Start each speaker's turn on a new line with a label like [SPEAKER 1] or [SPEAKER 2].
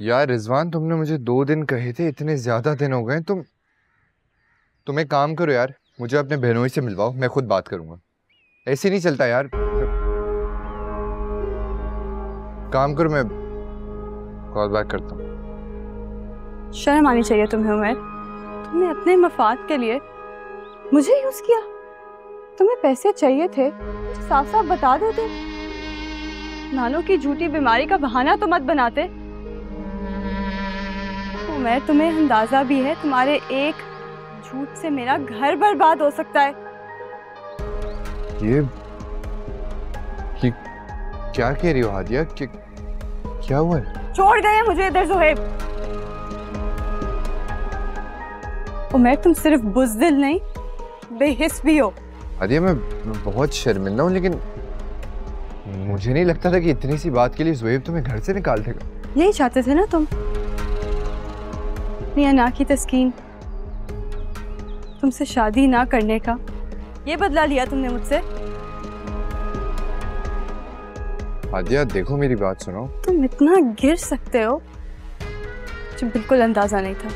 [SPEAKER 1] यार, रिजवान, तुमने मुझे दो दिन कहे थे, इतने ज़्यादा दिन हो गए, तुम तुम एक काम करो यार, मुझे अपने बहनोई से मिलवाओ, मैं खुद बात करूँगा। ऐसे नहीं चलता यार। काम करो, मैं कॉल बैक करता हूँ।
[SPEAKER 2] शर्म आनी चाहिए तुम्हें, उमर। तुमने अपने मफाद के लिए मुझे यूज़ किया। तुम्हें पैसे चाहिए थे साफ़ साफ़ बता देते नालों की झूठी बीमारी का बहाना तो मत बनाते। उमर तुम्हें अंदाज़ा भी है तुम्हारे एक झूठ से मेरा घर बर्बाद हो सकता है।
[SPEAKER 1] ये ये क्या कह रही हो हादिया कि क्या हुआ? है
[SPEAKER 2] छोड़ गए मुझे इधर जोहेब। उमर तुम सिर्फ़ बुजदिल नहीं बेहिस भी हो।
[SPEAKER 1] हादिया मैं मैं बहुत शर्मिंदा हूँ लेकिन मुझे नहीं लगता था कि इतनी सी बात के लिए जुएब तुम्हें घर से निकाल देगा।
[SPEAKER 2] यही चाहते थे ना तुम? अपनी अना की तस्कीन? तुमसे शादी ना करने का? ये बदला लिया तुमने मुझसे?
[SPEAKER 1] आदिया देखो मेरी बात सुनो।
[SPEAKER 2] तुम इतना गिर सकते हो जो बिल्कुल अंदाज़ा नहीं था।